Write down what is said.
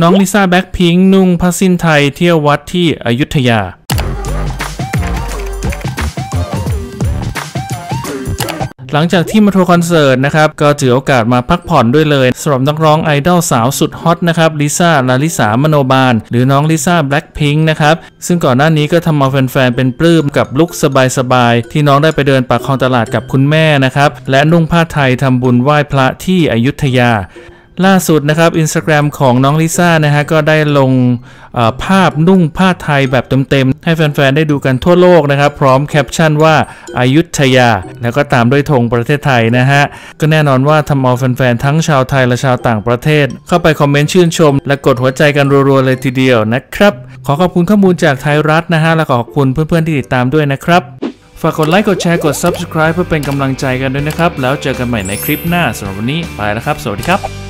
น้องลิซ่าแบ็คพิงค์นุ่งผ้าซิ่นไทยเที่ยววัดที่อยุธยา หลังจากที่มาทัวร์คอนเสิร์ตนะครับ ก็ถือโอกาสมาพักผ่อนด้วยเลยสำหรับนักร้องไอดอลสาวสุดฮอตนะครับลิซ่าลลิษามโนบาล หรือน้องลิซ่าแบล็คพิงค์นะครับ ซึ่งก่อนหน้านี้ก็ทำเอาแฟนๆ เป็นปลื้มกับลุคสบายๆ ที่น้องได้ไปเดินปากคลองตลาดกับคุณแม่นะครับ และนุ่งผ้าไทยทำบุญไหว้พระที่อยุธยา ล่าสุดนะครับอินสตาแกรมของน้องลิซ่านะฮะก็ได้ลงภาพนุ่งผ้าไทยแบบเต็มๆ ให้แฟนๆ ได้ดูกันทั่วโลกนะครับ พร้อมแคปชั่นว่าอยุธยา แล้วก็ตามด้วยธงประเทศไทยนะฮะ ก็แน่นอนว่าทำเอาแฟนๆ ทั้งชาวไทยและชาวต่างประเทศ เข้าไปคอมเมนต์ชื่นชม และกดหัวใจกันรัวๆ เลยทีเดียวนะครับ ขอขอบคุณข้อมูลจากไทยรัฐนะฮะและขอบคุณเพื่อนๆที่ติดตามด้วยนะครับฝากกดไลค์กดแชร์กด subscribe เพื่อเป็นกำลังใจกันด้วยนะครับ แล้วเจอกันใหม่ในคลิปหน้าสำหรับวันนี้ไปแล้วครับ สวัสดีครับ